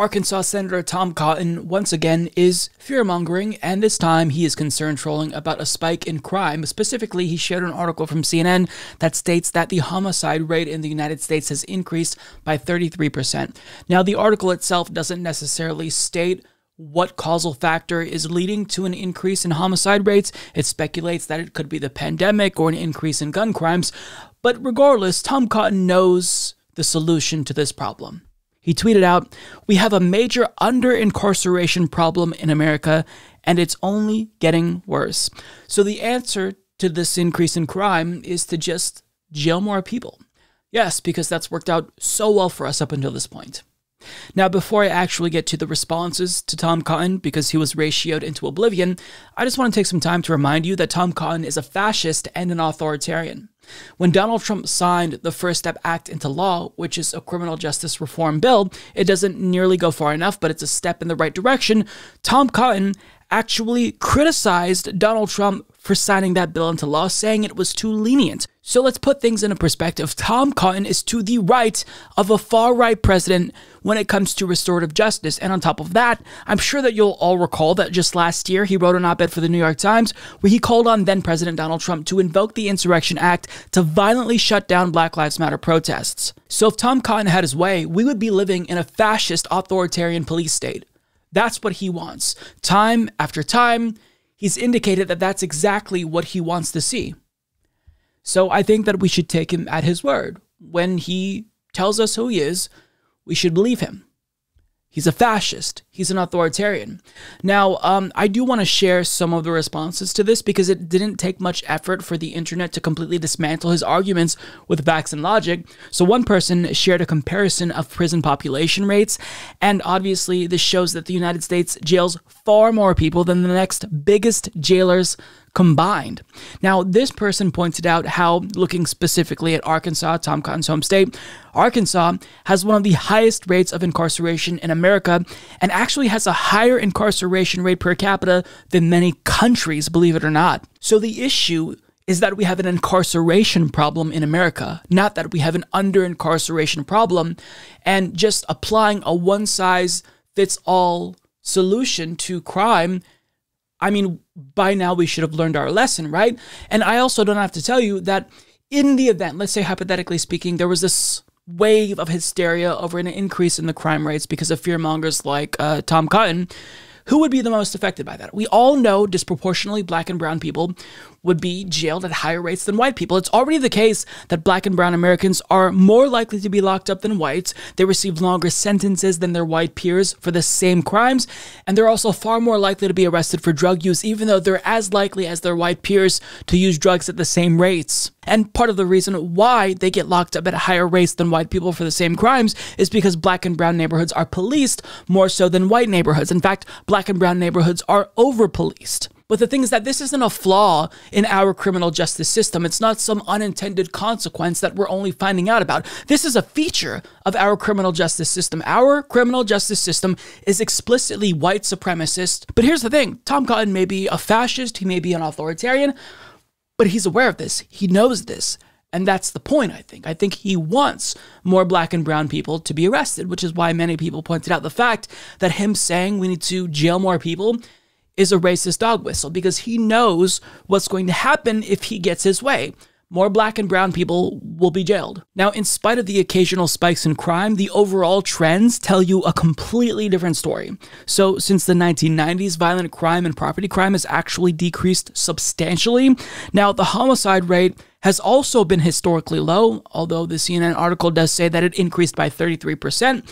Arkansas Senator Tom Cotton once again is fearmongering, and this time he is concerned trolling about a spike in crime. Specifically, he shared an article from CNN that states that the homicide rate in the United States has increased by 33%. Now, the article itself doesn't necessarily state what causal factor is leading to an increase in homicide rates. It speculates that it could be the pandemic or an increase in gun crimes. But regardless, Tom Cotton knows the solution to this problem. He tweeted out, We have a major under incarceration problem in America, and it's only getting worse. So the answer to this increase in crime is to just jail more people. Yes, because that's worked out so well for us up until this point. Now, before I actually get to the responses to Tom Cotton, because he was ratioed into oblivion, I just want to take some time to remind you that Tom Cotton is a fascist and an authoritarian. When Donald Trump signed the First Step Act into law, which is a criminal justice reform bill, it doesn't nearly go far enough, but it's a step in the right direction. Tom Cotton actually criticized Donald Trump for signing that bill into law, saying it was too lenient. So let's put things into perspective. Tom Cotton is to the right of a far right president when it comes to restorative justice. And on top of that, I'm sure that you'll all recall that just last year he wrote an op ed for the New York Times where he called on then President Donald Trump to invoke the Insurrection Act to violently shut down Black Lives Matter protests. So if Tom Cotton had his way, we would be living in a fascist authoritarian police state. That's what he wants. Time after time, he's indicated that that's exactly what he wants to see. So I think that we should take him at his word. When he tells us who he is, we should believe him. He's a fascist. He's an authoritarian. Now, um, I do want to share some of the responses to this because it didn't take much effort for the internet to completely dismantle his arguments with facts and logic. So, one person shared a comparison of prison population rates, and obviously, this shows that the United States jails far more people than the next biggest jailers combined. Now, this person pointed out how, looking specifically at Arkansas, Tom Cotton's home state, Arkansas has one of the highest rates of incarceration in America and actually has a higher incarceration rate per capita than many countries, believe it or not. So the issue is that we have an incarceration problem in America, not that we have an under incarceration problem. And just applying a one size fits all solution to crime I mean, by now we should have learned our lesson, right? And I also don't have to tell you that in the event, let's say hypothetically speaking, there was this wave of hysteria over an increase in the crime rates because of fearmongers like uh, Tom Cotton. Who would be the most affected by that? We all know disproportionately black and brown people would be jailed at higher rates than white people. It's already the case that black and brown Americans are more likely to be locked up than whites. They receive longer sentences than their white peers for the same crimes, and they're also far more likely to be arrested for drug use, even though they're as likely as their white peers to use drugs at the same rates. And part of the reason why they get locked up at higher rates than white people for the same crimes is because black and brown neighborhoods are policed more so than white neighborhoods. In fact, black and brown neighborhoods are over policed. But the thing is that this isn't a flaw in our criminal justice system. It's not some unintended consequence that we're only finding out about. This is a feature of our criminal justice system. Our criminal justice system is explicitly white supremacist. But here's the thing Tom Cotton may be a fascist, he may be an authoritarian, but he's aware of this. He knows this. And that's the point, I think. I think he wants more black and brown people to be arrested, which is why many people pointed out the fact that him saying we need to jail more people is a racist dog whistle because he knows what's going to happen if he gets his way. More black and brown people will be jailed. Now, in spite of the occasional spikes in crime, the overall trends tell you a completely different story. So, since the 1990s, violent crime and property crime has actually decreased substantially. Now, the homicide rate has also been historically low, although the CNN article does say that it increased by 33%.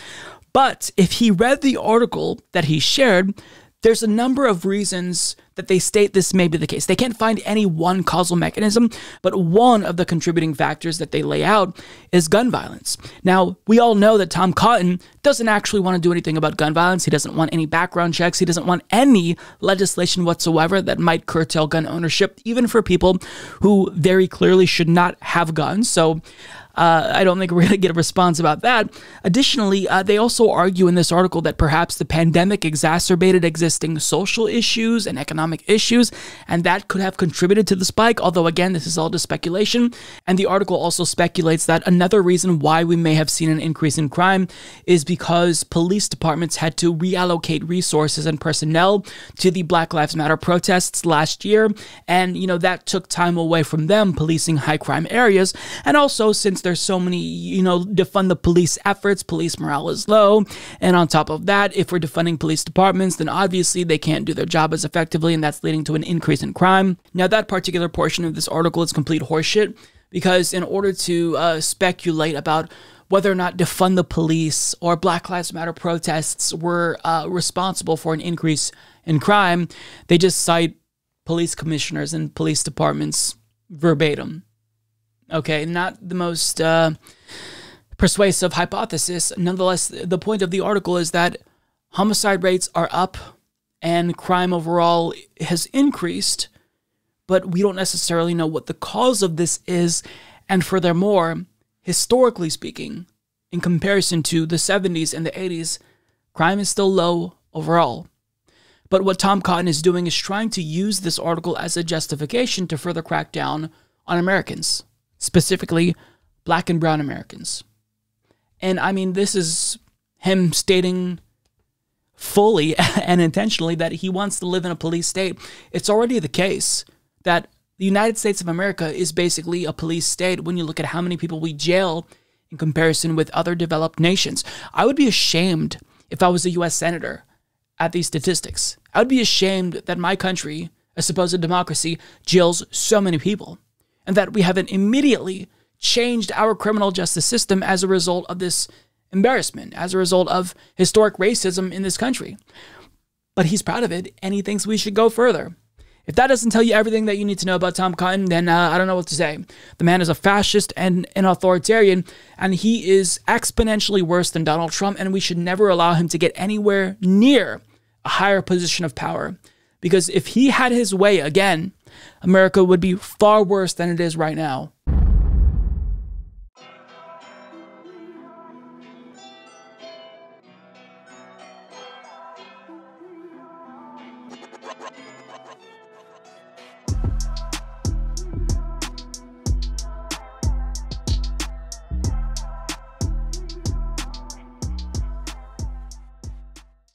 But if he read the article that he shared, there's a number of reasons that they state this may be the case. They can't find any one causal mechanism, but one of the contributing factors that they lay out is gun violence. Now, we all know that Tom Cotton doesn't actually want to do anything about gun violence. He doesn't want any background checks. He doesn't want any legislation whatsoever that might curtail gun ownership, even for people who very clearly should not have guns. So, Uh, I don't think we're going to get a response about that. Additionally, uh, they also argue in this article that perhaps the pandemic exacerbated existing social issues and economic issues, and that could have contributed to the spike. Although, again, this is all just speculation. And the article also speculates that another reason why we may have seen an increase in crime is because police departments had to reallocate resources and personnel to the Black Lives Matter protests last year. And, you know, that took time away from them policing high crime areas. And also, since there's so many, you know, defund the police efforts, police morale is low. And on top of that, if we're defunding police departments, then obviously they can't do their job as effectively, that's leading to an increase in crime. Now, that particular portion of this article is complete horseshit because in order to uh, speculate about whether or not defund the police or Black Lives Matter protests were uh, responsible for an increase in crime, they just cite police commissioners and police departments verbatim. Okay, not the most uh, persuasive hypothesis. Nonetheless, the point of the article is that homicide rates are up and crime overall has increased, but we don't necessarily know what the cause of this is. And furthermore, historically speaking, in comparison to the 70s and the 80s, crime is still low overall. But what Tom Cotton is doing is trying to use this article as a justification to further crack down on Americans specifically black and brown Americans. And I mean, this is him stating fully and intentionally that he wants to live in a police state. It's already the case that the United States of America is basically a police state when you look at how many people we jail in comparison with other developed nations. I would be ashamed if I was a US senator at these statistics. I would be ashamed that my country, a supposed democracy, jails so many people and that we haven't immediately changed our criminal justice system as a result of this embarrassment, as a result of historic racism in this country. But he's proud of it, and he thinks we should go further. If that doesn't tell you everything that you need to know about Tom Cotton, then uh, I don't know what to say. The man is a fascist and an authoritarian, and he is exponentially worse than Donald Trump, and we should never allow him to get anywhere near a higher position of power. Because if he had his way again, America would be far worse than it is right now.